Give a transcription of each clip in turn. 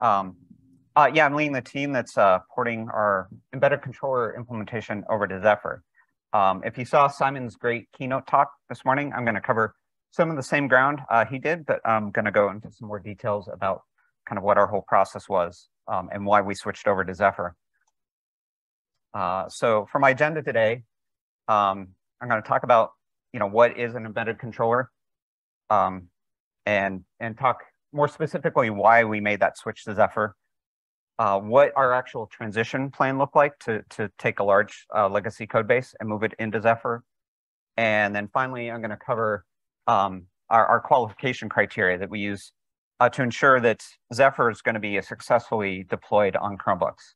Um, uh, yeah, I'm leading the team that's uh, porting our embedded controller implementation over to Zephyr. Um, if you saw Simon's great keynote talk this morning, I'm going to cover some of the same ground uh, he did, but I'm going to go into some more details about kind of what our whole process was um, and why we switched over to Zephyr. Uh, so for my agenda today, um, I'm going to talk about, you know, what is an embedded controller um, and, and talk more specifically why we made that switch to Zephyr, uh, what our actual transition plan looked like to, to take a large uh, legacy code base and move it into Zephyr. And then finally, I'm going to cover um, our, our, qualification criteria that we use uh, to ensure that Zephyr is going to be successfully deployed on Chromebooks.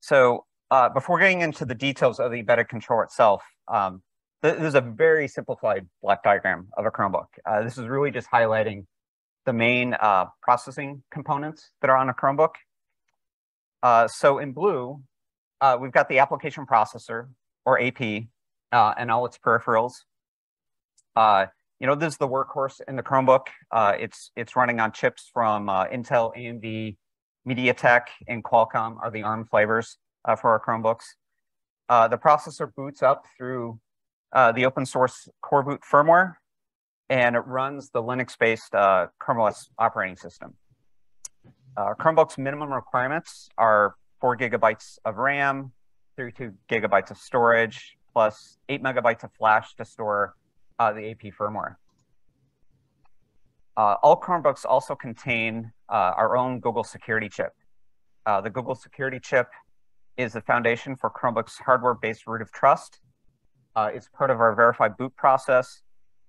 So uh, before getting into the details of the embedded control itself, um, this is a very simplified block diagram of a Chromebook. Uh, this is really just highlighting the main uh, processing components that are on a Chromebook. Uh, so in blue, uh, we've got the application processor, or AP, uh, and all its peripherals. you know, this is the workhorse in the Chromebook. it's, it's running on chips from Intel, AMD, MediaTek, and Qualcomm are the ARM flavors uh, for our Chromebooks. Uh, the processor boots up through uh, the open source coreboot firmware, and it runs the Linux-based uh, operating system. Uh, Chromebook's minimum requirements are four gigabytes of RAM, 32 gigabytes of storage, plus eight megabytes of flash to store uh, the AP firmware. Uh, all Chromebooks also contain uh, our own Google security chip. Uh, the Google security chip is the foundation for Chromebook's hardware-based root of trust. Uh, it's part of our verified boot process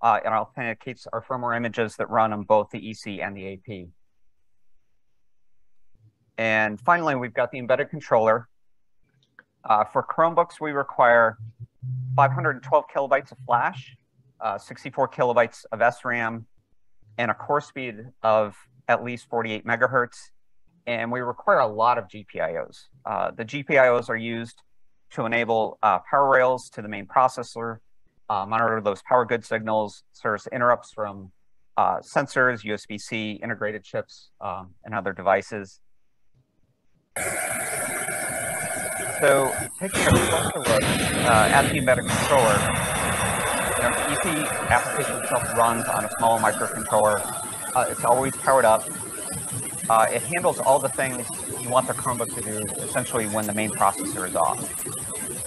uh, and authenticates our firmware images that run on both the EC and the AP. And finally, we've got the embedded controller. Uh, for Chromebooks, we require 512 kilobytes of flash, 64 kilobytes of SRAM, and a core speed of at least 48 megahertz. And we require a lot of GPIOs. Uh, the GPIOs are used to enable uh, power rails to the main processor, uh, monitor those power good signals, service interrupts from uh, sensors, USB-C, integrated chips, um, and other devices. So taking a closer look uh, at the embedded controller, you know, application itself runs on a small microcontroller. Uh, it's always powered up. Uh, it handles all the things you want the Chromebook to do essentially when the main processor is off.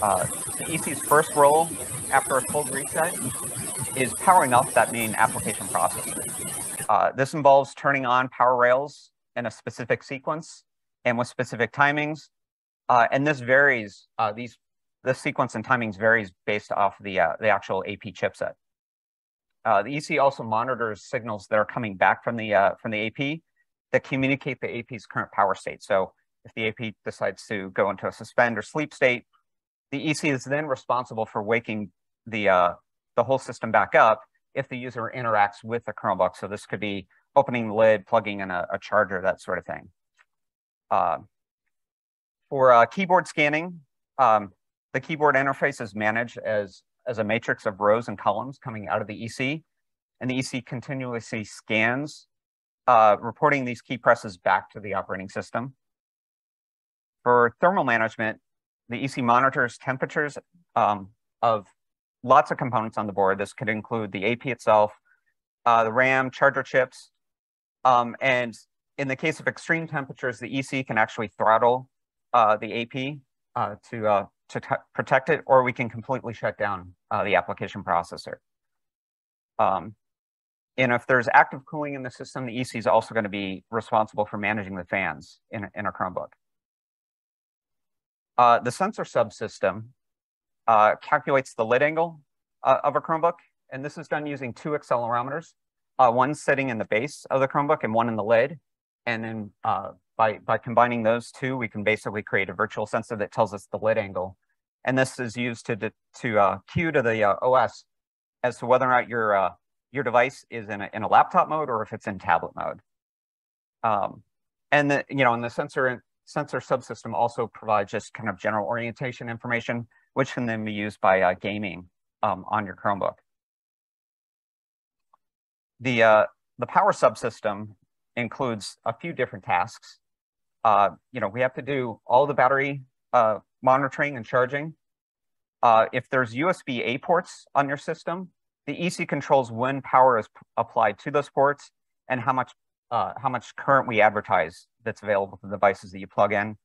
Uh, the EC's first role after a full reset is powering up that main application processor. Uh, this involves turning on power rails in a specific sequence and with specific timings. Uh, and this varies, uh, these the sequence and timings varies based off the, uh, the actual AP chipset. The EC also monitors signals that are coming back from the, from the AP that communicate the AP's current power state. So if the AP decides to go into a suspend or sleep state, the EC is then responsible for waking the, uh, the whole system back up if the user interacts with the Chromebook. So this could be opening the lid, plugging in a, a charger, that sort of thing. Uh, for uh, keyboard scanning, um, the keyboard interface is managed as, as a matrix of rows and columns coming out of the EC, and the EC continuously scans, uh, reporting these key presses back to the operating system. For thermal management, the EC monitors temperatures um, of lots of components on the board. This could include the AP itself, uh, the RAM, charger chips, um, and in the case of extreme temperatures, the EC can actually throttle uh, the AP uh, to uh, to protect it, or we can completely shut down uh, the application processor. Um, and if there's active cooling in the system, the EC is also going to be responsible for managing the fans in, in a Chromebook. Uh, the sensor subsystem uh, calculates the lid angle uh, of a Chromebook, and this is done using two accelerometers, uh, one sitting in the base of the Chromebook and one in the lid. And then uh, by, by combining those two, we can basically create a virtual sensor that tells us the lid angle. And this is used to, to uh, cue to the OS as to whether or not your, your device is in a, in a laptop mode or if it's in tablet mode. Um, and the, you know, and the sensor, sensor subsystem also provides just kind of general orientation information, which can then be used by uh, gaming um, on your Chromebook. The, uh, the power subsystem includes a few different tasks. Uh, you know, we have to do all the battery uh, monitoring and charging. Uh, if there's USB-A ports on your system, the EC controls when power is applied to those ports and how much uh, how much current we advertise that's available to the devices that you plug in.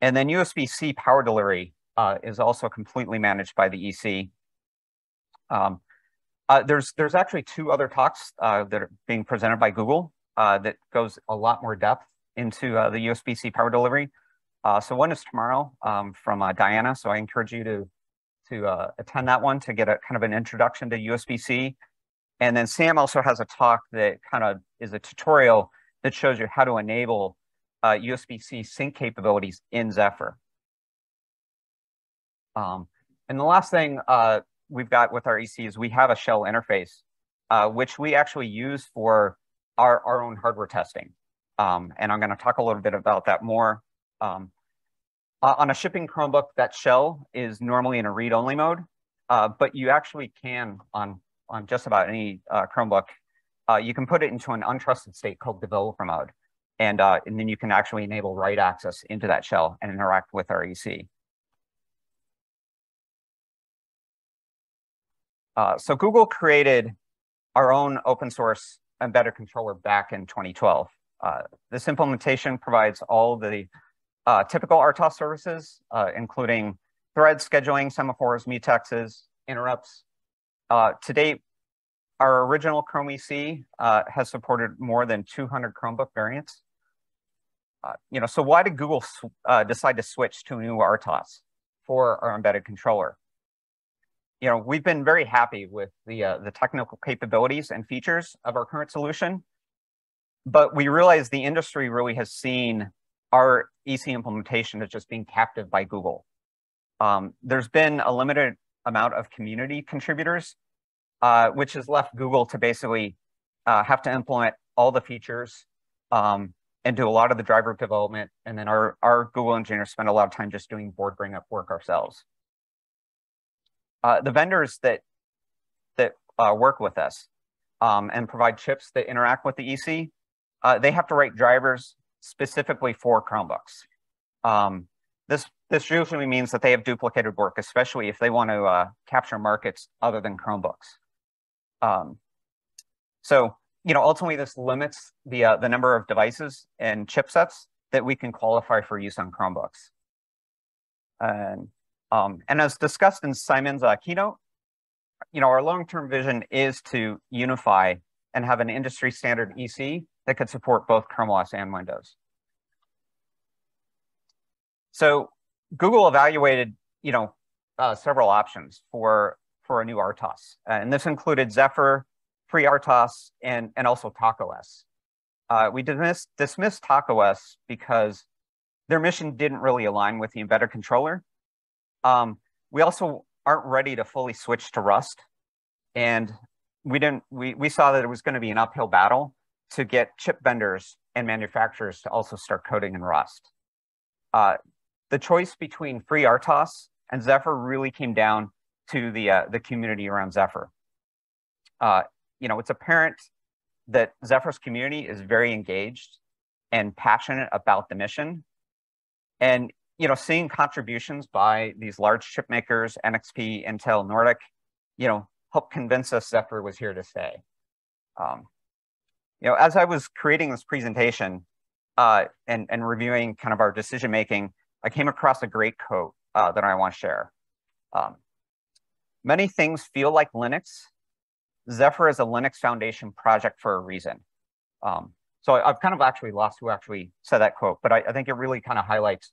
And then USB-C power delivery uh, is also completely managed by the EC. Um, uh, there's there's actually two other talks uh, that are being presented by Google uh, that goes a lot more depth into uh, the USB-C power delivery. So one is tomorrow um, from Diana. So I encourage you to to attend that one to get a kind of an introduction to USB-C. And then Sam also has a talk that kind of is a tutorial that shows you how to enable USB-C sink capabilities in Zephyr. Um, and the last thing uh, we've got with our EC is we have a shell interface, uh, which we actually use for our, our own hardware testing. Um, and I'm going to talk a little bit about that more. Um, uh, on a shipping Chromebook, that shell is normally in a read-only mode, uh, but you actually can, on, on just about any uh, Chromebook, uh, you can put it into an untrusted state called developer mode. And, uh, and then you can actually enable write access into that shell and interact with our EC. Uh, so Google created our own open source embedded controller back in 2012. Uh, this implementation provides all the uh, typical RTOS services, uh, including thread scheduling, semaphores, mutexes, interrupts. Uh, to date, our original Chrome EC uh, has supported more than 200 Chromebook variants. you know, so why did Google decide to switch to a new RTOS for our embedded controller? you know, we've been very happy with the, uh, the technical capabilities and features of our current solution, but we realize the industry really has seen our EC implementation is just being captive by Google. Um, there's been a limited amount of community contributors, uh, which has left Google to basically uh, have to implement all the features um, and do a lot of the driver development. And then our, our Google engineers spend a lot of time just doing board bring up work ourselves uh, the vendors that that uh, work with us um, and provide chips that interact with the EC, uh, they have to write drivers specifically for Chromebooks. Um, this this usually means that they have duplicated work, especially if they want to uh, capture markets other than Chromebooks. Um, so you know, ultimately, this limits the uh, the number of devices and chipsets that we can qualify for use on Chromebooks. And um, and as discussed in Simon's uh, keynote, you know, our long-term vision is to unify and have an industry standard EC that could support both Chrome OS and Windows. So Google evaluated, you know, uh, several options for for a new RTOS, uh, and this included Zephyr, FreeRTOS, and and also Tock OS. Uh, we dismissed dismissed Tock OS because their mission didn't really align with the embedded controller, um, we also aren't ready to fully switch to Rust. And we didn't, we, we saw that it was going to be an uphill battle to get chip vendors and manufacturers to also start coding in Rust. Uh, the choice between free FreeRTOS and Zephyr really came down to the, uh, the community around Zephyr. Uh, you know, it's apparent that Zephyr's community is very engaged and passionate about the mission. And you know, seeing contributions by these large chip makers, NXP, Intel, Nordic, you know, helped convince us Zephyr was here to stay. Um, you know, as I was creating this presentation uh, and, and reviewing kind of our decision making, I came across a great quote uh, that I want to share. Um, Many things feel like Linux. Zephyr is a Linux Foundation project for a reason. Um, so I, have kind of actually lost who actually said that quote, but I, I think it really kind of highlights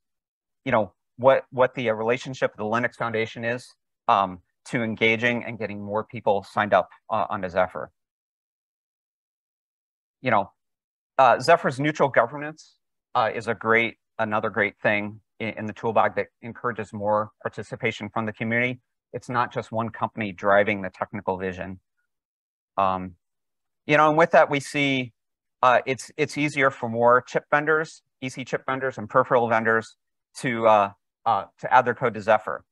you know, what, what the relationship of the Linux Foundation is um, to engaging and getting more people signed up uh, onto Zephyr. You know, uh, Zephyr's neutral governance uh, is a great, another great thing in, in the tool bag that encourages more participation from the community. It's not just one company driving the technical vision. Um, you know, and with that, we see uh, it's it's easier for more chip vendors, EC chip vendors, and peripheral vendors to uh, uh, to add their code to Zephyr.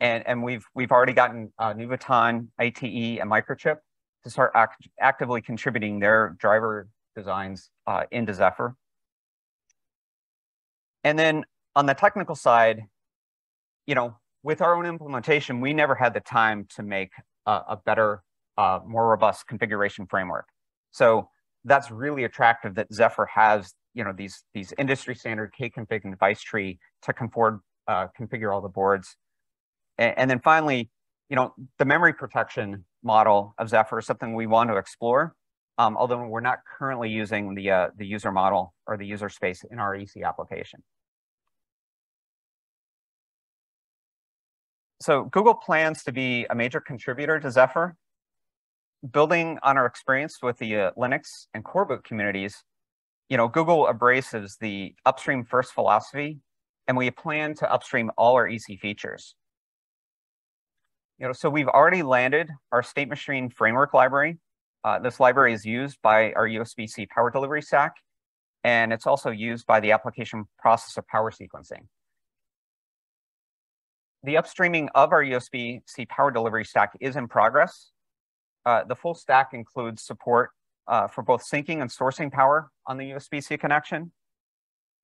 And, and we've we've already gotten uh, Nuvoton, ITE, and Microchip to start act actively contributing their driver designs uh, into Zephyr. And then on the technical side, you know, with our own implementation, we never had the time to make a, a better, uh, more robust configuration framework. So that's really attractive that Zephyr has, you know, these these industry standard kconfig and device tree to conform, uh, configure all the boards. And, and, then finally, you know, the memory protection model of Zephyr is something we want to explore. Um, although we're not currently using the uh, the user model or the user space in our EC application. So Google plans to be a major contributor to Zephyr. Building on our experience with the uh, Linux and Coreboot communities, you know, Google embraces the upstream first philosophy, and we plan to upstream all our EC features. You know, so we've already landed our state machine framework library. Uh, this library is used by our USB-C power delivery stack, and it's also used by the application processor power sequencing the upstreaming of our USB-C power delivery stack is in progress. Uh, the full stack includes support uh, for both sinking and sourcing power on the USB-C connection.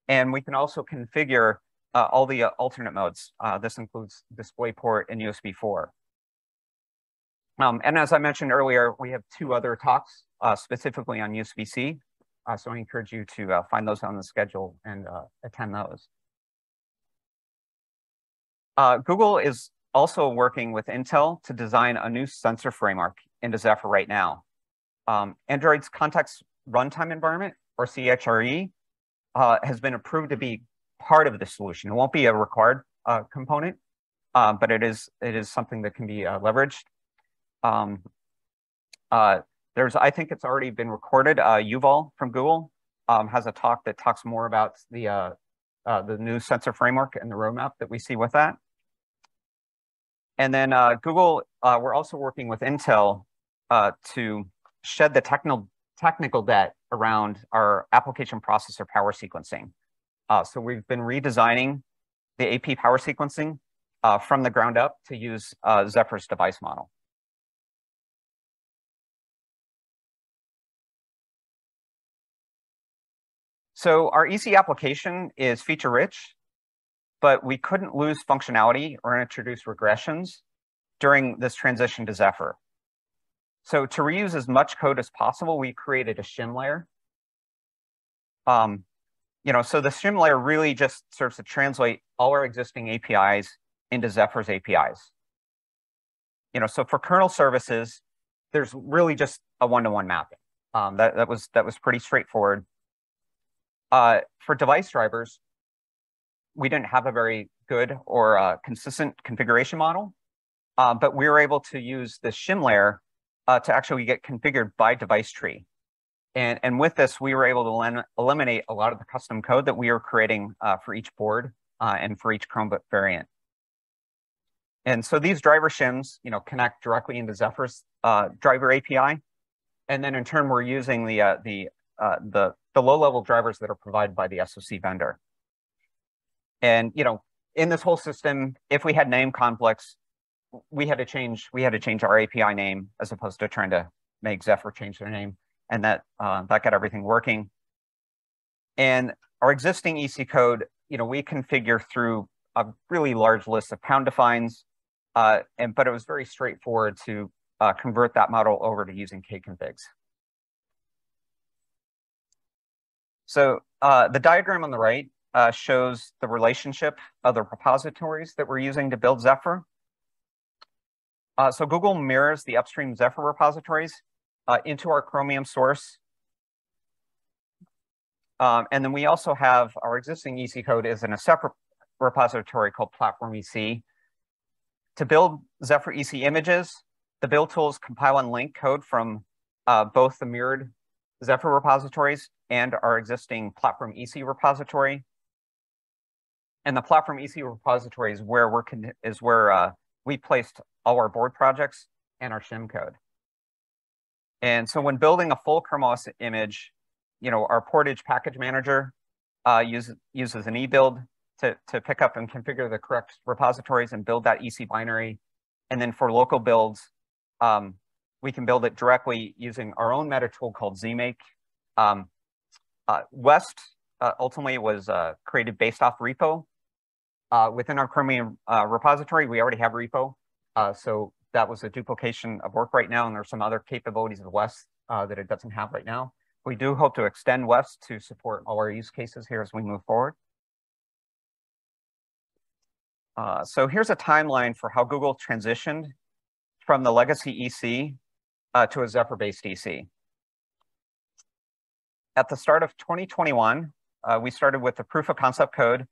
And we can also configure uh, all the uh, alternate modes. Uh, this includes DisplayPort and USB 4. Um, and as I mentioned earlier, we have two other talks uh, specifically on USB-C. so I encourage you to find those on the schedule and attend those. Uh, Google is also working with Intel to design a new sensor framework into Zephyr right now. Um, Android's context runtime environment, or CHRE, uh, has been approved to be part of the solution. It won't be a required uh, component, uh, but it is it is something that can be uh, leveraged. Um, uh, there's, I think it's already been recorded. Yuval from Google um, has a talk that talks more about the the new sensor framework and the roadmap that we see with that. And then uh, Google, uh, we're also working with Intel uh, to shed the technical technical debt around our application processor power sequencing. Uh, so we've been redesigning the AP power sequencing uh, from the ground up to use uh, Zephyr's device model. So our EC application is feature rich but we couldn't lose functionality or introduce regressions during this transition to Zephyr. So to reuse as much code as possible, we created a shim layer. Um, you know, so the shim layer really just serves to translate all our existing APIs into Zephyr's APIs. You know, so for kernel services, there's really just a one-to-one -one mapping. Um, that, that, was, that was pretty straightforward. Uh, for device drivers, we didn't have a very good or uh, consistent configuration model, uh, but we were able to use the shim layer uh, to actually get configured by device tree. And, and with this, we were able to eliminate a lot of the custom code that we were creating uh, for each board and for each Chromebook variant. And so these driver shims, you know, connect directly into Zephyr's driver API. And then in turn, we're using the, the, the, the low-level drivers that are provided by the SoC vendor. And you know, in this whole system, if we had name conflicts, we had to change we had to change our API name as opposed to trying to make Zephyr change their name, and that uh, that got everything working. And our existing EC code, you know, we configure through a really large list of pound defines, uh, and but it was very straightforward to uh, convert that model over to using kconfigs. So uh, the diagram on the right uh, shows the relationship of the repositories that we're using to build Zephyr. Uh, so Google mirrors the upstream Zephyr repositories uh, into our Chromium source. Um, and then we also have our existing EC code is in a separate repository called Platform EC. To build Zephyr EC images, the build tools compile and link code from uh, both the mirrored Zephyr repositories and our existing Platform EC repository. And the platform EC repository is where we're is where uh, we placed all our board projects and our shim code. And so when building a full ChromeOS image, you know, our Portage package manager uh, uses uses an ebuild to, to pick up and configure the correct repositories and build that EC binary. And then for local builds, um, we can build it directly using our own meta tool called ZMake. Um, uh, West uh, ultimately was uh, created based off repo. Uh, within our Chromium uh, repository, we already have repo. Uh, so that was a duplication of work right now, and there's some other capabilities of West that it doesn't have right now. We do hope to extend West to support all our use cases here as we move forward. So here's a timeline for how Google transitioned from the legacy EC uh, to a Zephyr-based EC. At the start of 2021, uh, we started with the proof of concept code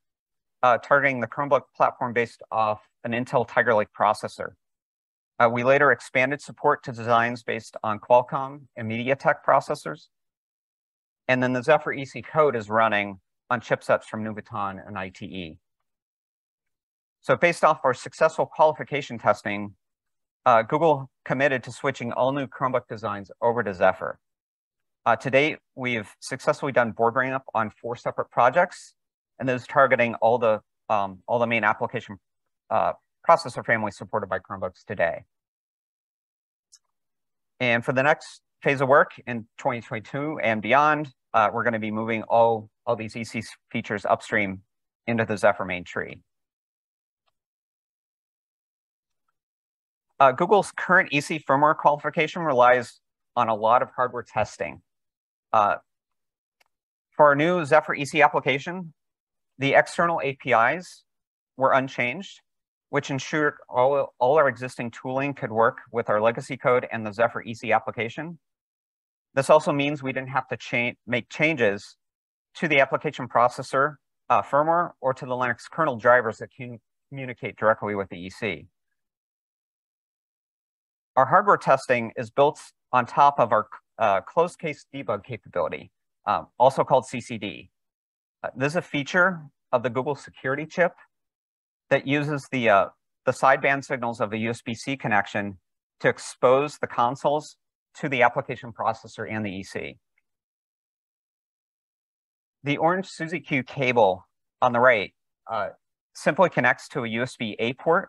uh, targeting the Chromebook platform based off an Intel Tiger Lake processor. Uh, we later expanded support to designs based on Qualcomm and MediaTek processors. And then the Zephyr EC code is running on chipsets from Nuvoton and ITE. So based off our successful qualification testing, uh, Google committed to switching all new Chromebook designs over to Zephyr. Uh, to date, we've successfully done board bring-up on four separate projects, and those targeting all the um, all the main application uh, processor families supported by Chromebooks today. And for the next phase of work in 2022 and beyond, uh, we're going to be moving all, all these EC features upstream into the Zephyr main tree. Uh, Google's current EC firmware qualification relies on a lot of hardware testing. Uh, for our new Zephyr EC application, the external APIs were unchanged, which ensured all, all our existing tooling could work with our legacy code and the Zephyr EC application. This also means we didn't have to cha make changes to the application processor uh, firmware or to the Linux kernel drivers that can communicate directly with the EC. Our hardware testing is built on top of our uh, closed case debug capability, um, also called CCD. Uh, this is a feature of the Google security chip that uses the, uh, the sideband signals of the USB-C connection to expose the consoles to the application processor and the EC. The orange Suzy Q cable on the right uh, simply connects to a USB-A port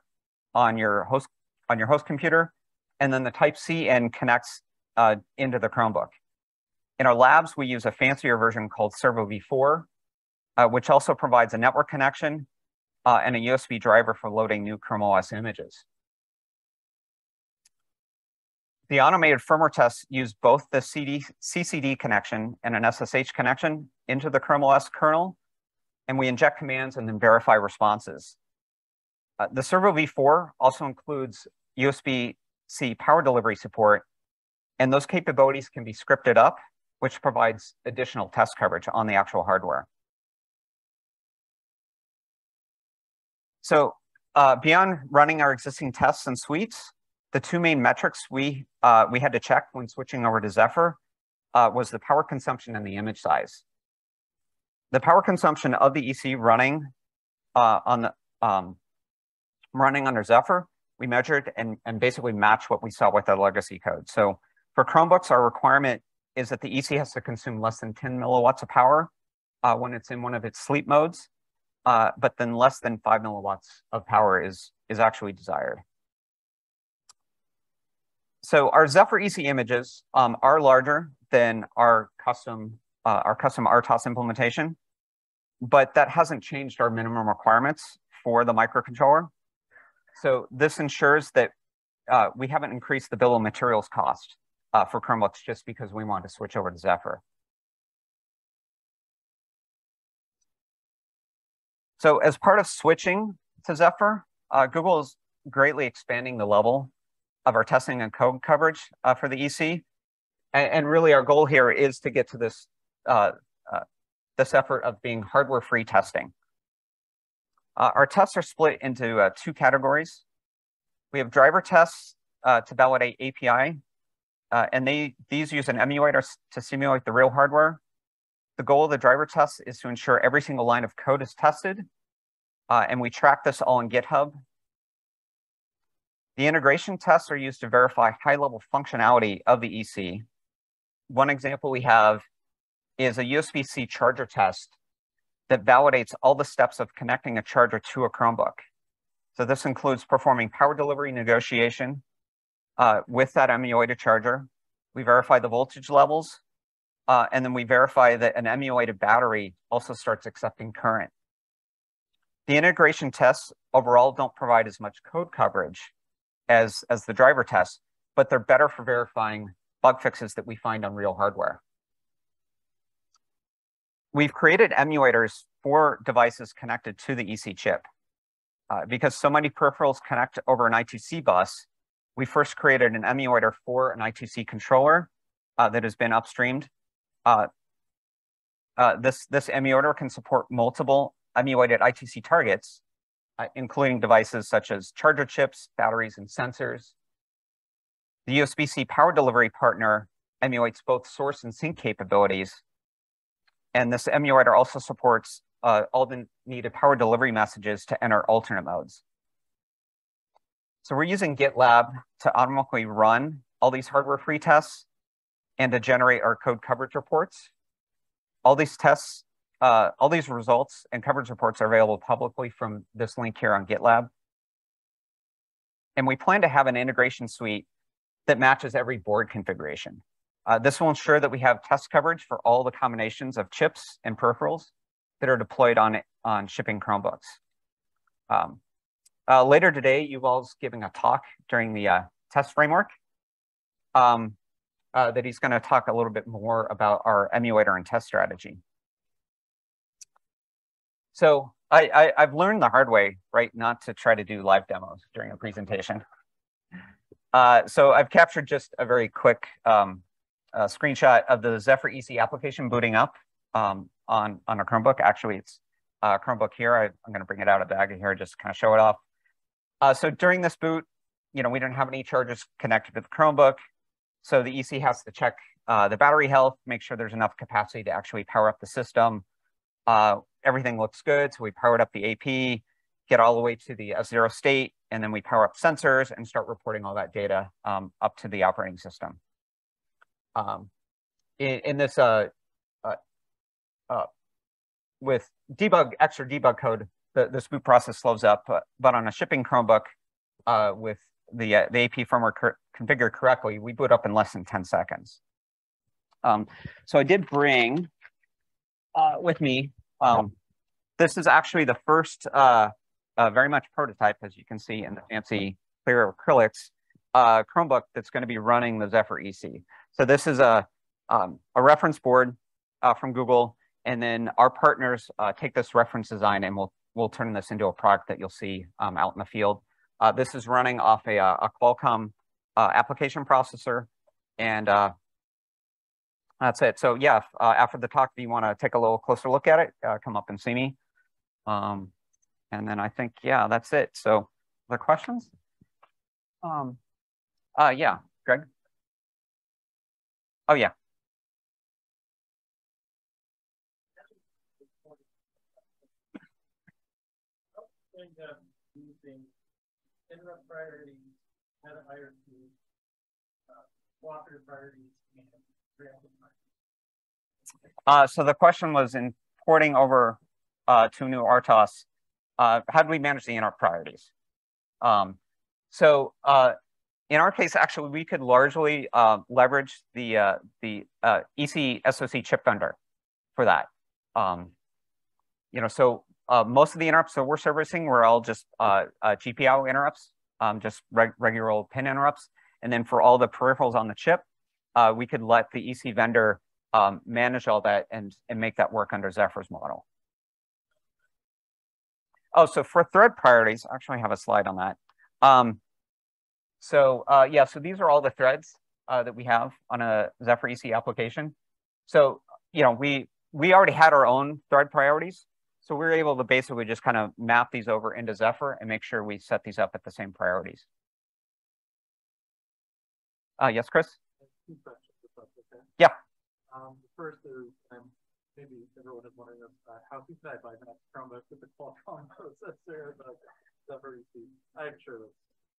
on your host on your host computer and then the Type-C in connects uh, into the Chromebook. In our labs, we use a fancier version called Servo V4, uh, which also provides a network connection uh, and a USB driver for loading new Chrome OS images. The automated firmware tests use both the CD, CCD connection and an SSH connection into the Chrome OS kernel, and we inject commands and then verify responses. Uh, the Servo V4 also includes USB see power delivery support, and those capabilities can be scripted up, which provides additional test coverage on the actual hardware. So uh, beyond running our existing tests and suites, the two main metrics we, uh, we had to check when switching over to Zephyr uh, was the power consumption and the image size. The power consumption of the EC running uh, on the um, running under Zephyr we measured and, and basically match what we saw with the legacy code. So for Chromebooks, our requirement is that the EC has to consume less than 10 milliwatts of power uh, when it's in one of its sleep modes, uh, but then less than five milliwatts of power is, is actually desired. So our Zephyr EC images um, are larger than our custom, uh, our custom RTOS implementation, but that hasn't changed our minimum requirements for the microcontroller. So this ensures that uh, we haven't increased the bill of materials cost uh, for Chromebooks just because we want to switch over to Zephyr. So as part of switching to Zephyr, uh, Google is greatly expanding the level of our testing and code coverage uh, for the EC. And, and, really our goal here is to get to this, uh, uh, this effort of being hardware-free testing. Uh, our tests are split into uh, two categories. We have driver tests uh, to validate API, uh, and they these use an emulator to simulate the real hardware. The goal of the driver tests is to ensure every single line of code is tested, uh, and we track this all in GitHub. The integration tests are used to verify high-level functionality of the EC. One example we have is a USB-C charger test that validates all the steps of connecting a charger to a Chromebook. So this includes performing power delivery negotiation, uh, with that MU8 charger. We verify the voltage levels, uh, and then we verify that an MU8 battery also starts accepting current. The integration tests overall don't provide as much code coverage as, as the driver tests, but they're better for verifying bug fixes that we find on real hardware. We've created emulators for devices connected to the EC chip. Uh, because so many peripherals connect over an I2C bus, we first created an emulator for an I2C controller uh, that has been upstreamed. Uh, uh this, this emulator can support multiple emulated I2C targets, uh, including devices such as charger chips, batteries, and sensors. The USB-C power delivery partner emulates both source and sink capabilities. And this emulator also supports uh, all the needed power delivery messages to enter alternate modes. So we're using GitLab to automatically run all these hardware free tests and to generate our code coverage reports. All these tests, uh, all these results and coverage reports are available publicly from this link here on GitLab. And we plan to have an integration suite that matches every board configuration. Uh, this will ensure that we have test coverage for all the combinations of chips and peripherals that are deployed on, on shipping Chromebooks. Um, uh, later today, Yuval's giving a talk during the uh, test framework um, uh, that he's going to talk a little bit more about our emulator and test strategy. So I, I, have learned the hard way, right, not to try to do live demos during a presentation. Uh, so I've captured just a very quick um, uh, screenshot of the Zephyr EC application booting up um, on, on a Chromebook. Actually, it's a Chromebook here. I, am going to bring it out of the bag here, just kind of show it off. Uh, so during this boot, you know, we don't have any chargers connected to the Chromebook. So the EC has to check uh, the battery health, make sure there's enough capacity to actually power up the system. Uh, everything looks good. So we powered up the AP, get all the way to the zero state, and then we power up sensors and start reporting all that data um, up to the operating system. Um, in, in, this, uh, uh, uh, with debug, extra debug code, the, the boot process slows up, but, but on a shipping Chromebook uh, with the, uh, the AP firmware configured correctly, we boot up in less than 10 seconds. Um, so I did bring uh, with me, um, this is actually the first uh, uh, very much prototype, as you can see in the fancy clear acrylics, uh, Chromebook that's going to be running the Zephyr EC. So this is a, um, a reference board uh, from Google, and then our partners uh, take this reference design and we'll, we'll turn this into a product that you'll see um, out in the field. Uh, this is running off a, a Qualcomm uh, application processor, and that's it. So yeah, after the talk, if you want to take a little closer look at it, come up and see me. Um, and then I think, yeah, that's it. So the questions? Um, uh, yeah, Greg? Oh, yeah. uh, so the question was in porting over uh, to new RTOS, uh, how do we manage the interrupt priorities? Um, so uh, in our case, actually, we could largely uh, leverage the uh, the uh, EC SoC chip vendor for that. Um, you know, so uh, most of the interrupts that we're servicing were all just uh, GPIO interrupts, um, just reg regular old pin interrupts. And then for all the peripherals on the chip, we could let the EC vendor um, manage all that and, and make that work under Zephyr's model. Oh, so for thread priorities, I actually I have a slide on that. Um, so uh, yeah, so these are all the threads uh, that we have on a Zephyr EC application. So, you know, we, we already had our own thread priorities. So we were able to basically just kind of map these over into Zephyr and make sure we set these up at the same priorities. Uh, yes, Chris? Yeah. Um, the first is, um, maybe everyone is wondering uh, how can I buy that Chromebook with the Qualcomm processor, but Zephyr EC. I'm sure that's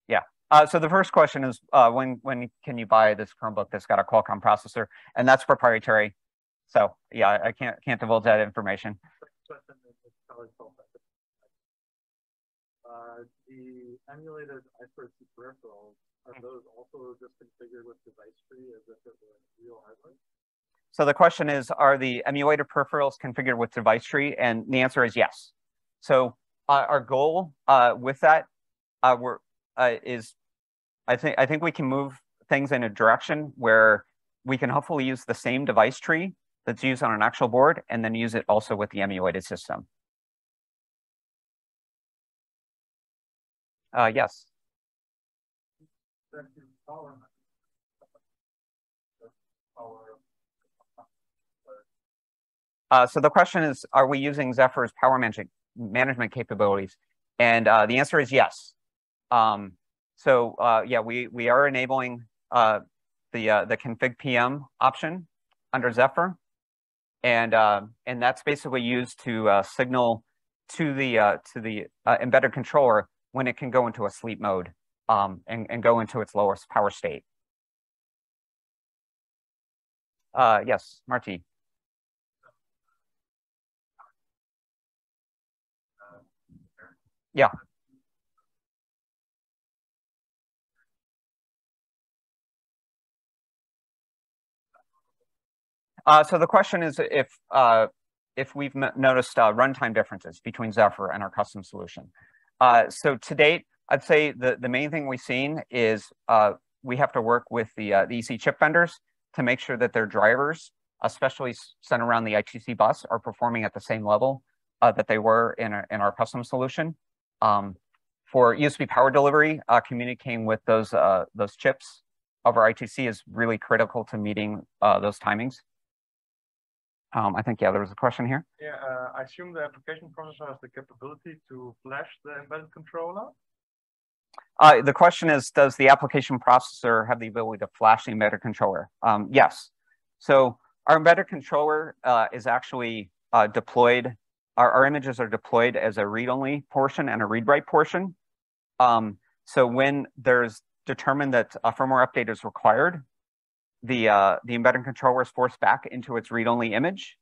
yeah. Uh, so the first question is uh, when when can you buy this Chromebook that's got a Qualcomm processor, and that's proprietary. So yeah, I can't can't divulge that information. Uh, the emulated I2C peripherals are those also just configured with device tree as if it were real hardware? So the question is, are the emulator peripherals configured with device tree? And the answer is yes. So uh, our goal uh, with that uh, we're, uh, is, I think, I think we can move things in a direction where we can hopefully use the same device tree that's used on an actual board and then use it also with the emulated system. Uh, yes. Uh, so the question is, are we using Zephyr's power management management capabilities? And uh, the answer is yes. Um, so uh, yeah, we we are enabling uh, the uh, the config PM option under Zephyr, and uh, and that's basically used to uh, signal to the uh, to the embedded controller when it can go into a sleep mode um, and, and go into its lowest power state. Yes, Marty. Yeah. Uh, so the question is if uh, if we've noticed uh, runtime differences between Zephyr and our custom solution. Uh, so to date, I'd say the, the main thing we've seen is uh, we have to work with the, uh, the EC chip vendors to make sure that their drivers, especially centered around the I2C bus, are performing at the same level that they were in, a, in our custom solution. Um, for USB power delivery, communicating with those, those chips over I2C is really critical to meeting those timings. Um, I think, yeah, there was a question here. Yeah, uh, I assume the application processor has the capability to flash the embedded controller? Uh, the question is, does the application processor have the ability to flash the embedded controller? Um, yes. So our embedded controller uh, is actually uh, deployed, our, our, images are deployed as a read-only portion and a read-write portion. Um, so when there's determined that a firmware update is required, the uh, the embedded controller is forced back into its read-only image.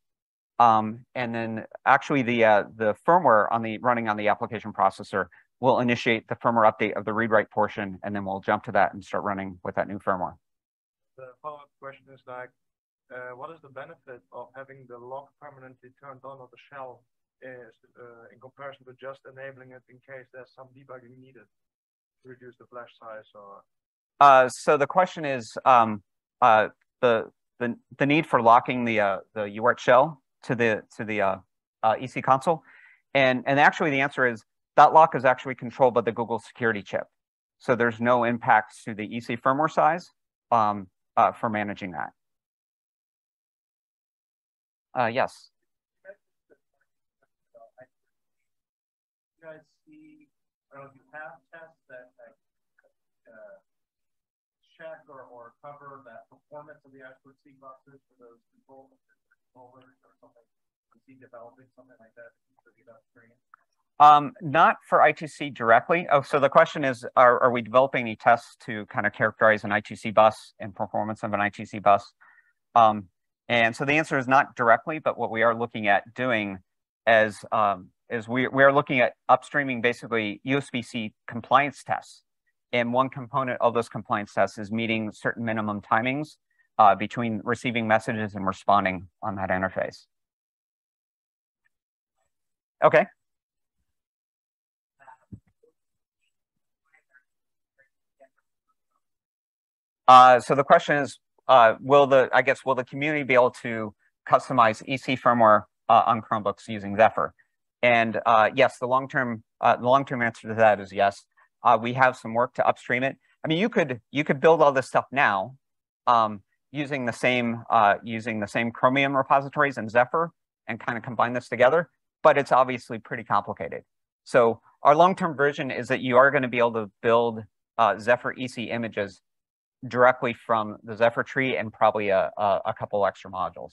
Um, and then actually the uh, the firmware on the running on the application processor will initiate the firmware update of the read-write portion, and then we'll jump to that and start running with that new firmware. The follow-up question is like, uh, what is the benefit of having the lock permanently turned on of the shell is, uh, in comparison to just enabling it in case there's some debugging needed to reduce the flash size or? Uh, so the question is, um, uh, the, the, the need for locking the, uh, the UART shell to the, to the uh, uh EC console. And, and actually the answer is that lock is actually controlled by the Google security chip. So there's no impact to the EC firmware size um, uh, for managing that. Uh, yes. I don't know if you have tests that uh, check or, or cover that performance of the I2C buses for those control controllers or something? Is he developing something like that for the upstream? Um, not for I2C directly. Oh, so the question is, are, are we developing any tests to kind of characterize an I2C bus and performance of an I2C bus? Um, and so the answer is not directly, but what we are looking at doing as um, is we, we are looking at upstreaming basically USB-C compliance tests and one component of those compliance tests is meeting certain minimum timings uh, between receiving messages and responding on that interface. Okay. Uh, so the question is, uh, will the, I guess, will the community be able to customize EC firmware uh, on Chromebooks using Zephyr? And uh, yes, the long-term uh, long-term answer to that is yes. Uh, we have some work to upstream it. I mean, you could you could build all this stuff now um, using the same uh, using the same Chromium repositories and Zephyr and kind of combine this together, but it's obviously pretty complicated. So our long-term version is that you are going to be able to build uh, Zephyr EC images directly from the Zephyr tree and probably a, a, a couple extra modules.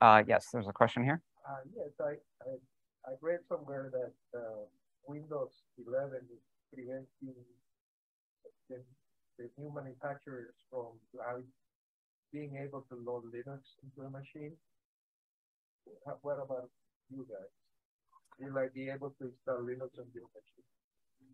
Uh, yes, there's a question here. Uh, yes, I, I, I read somewhere that uh, Windows 11 is preventing the, the new manufacturers from being able to load Linux into a machine. What about you guys? Will I be able to install Linux on your machine?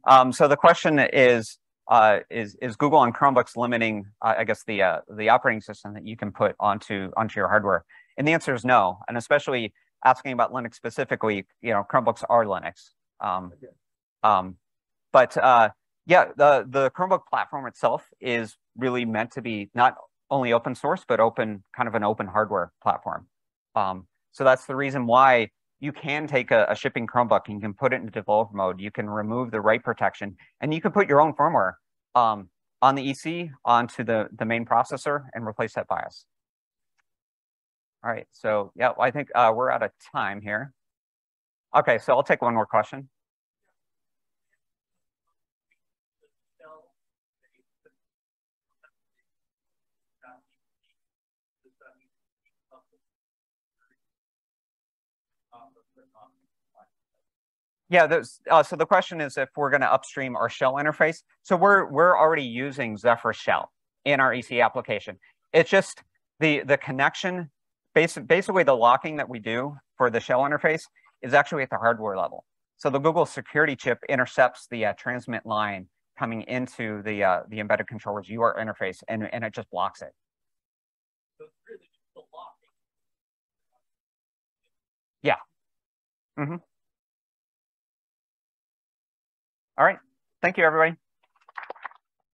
Um, so the question is, uh, is is Google on Chromebooks limiting, uh, I guess, the uh, the operating system that you can put onto onto your hardware? And the answer is no. And especially asking about Linux specifically, you know, Chromebooks are Linux. Um, um, but uh, yeah, the the Chromebook platform itself is really meant to be not only open source but open, kind of an open hardware platform. Um, so that's the reason why you can take a, a, shipping Chromebook and you can put it into developer mode. You can remove the write protection and you can put your own firmware um, on the EC onto the, the main processor and replace that BIOS. All right, so yeah, well, I think uh, we're out of time here. Okay, so I'll take one more question. Yeah, uh, so the question is if we're going to upstream our shell interface. So we're we're already using Zephyr shell in our EC application. It's just the the connection, basic, basically the locking that we do for the shell interface is actually at the hardware level. So the Google security chip intercepts the uh, transmit line coming into the uh, the embedded controller's UART interface, and and it just blocks it. So really yeah. Mm-hmm. All right. Thank you, everybody.